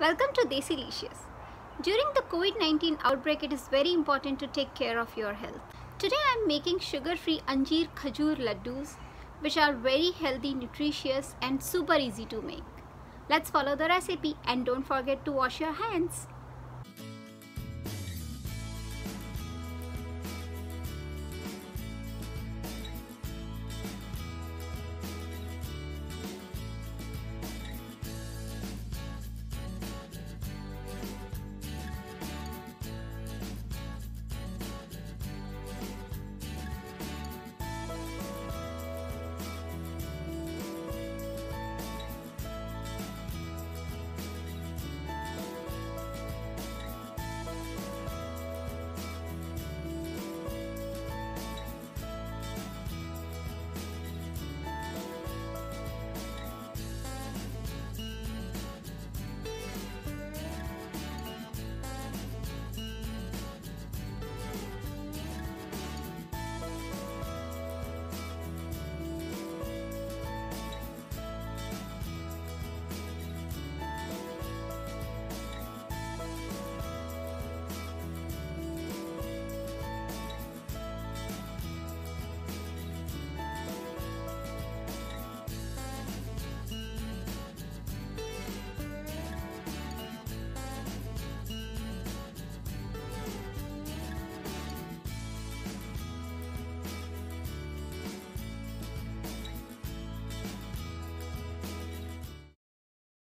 Welcome to Desilecious. During the COVID-19 outbreak, it is very important to take care of your health. Today I am making sugar-free Anjeer Khajoor Laddus which are very healthy, nutritious and super easy to make. Let's follow the recipe and don't forget to wash your hands.